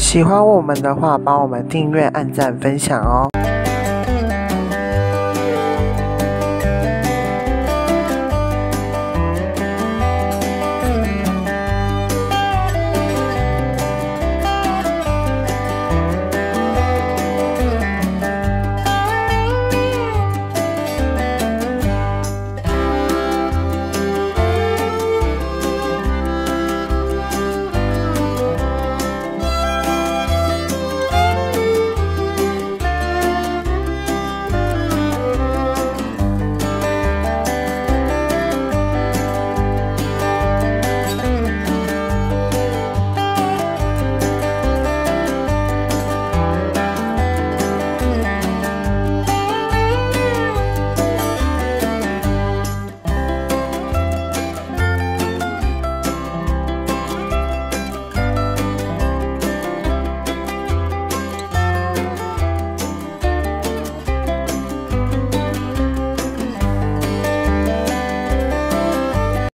喜欢我们的话帮我们订阅按赞分享哦。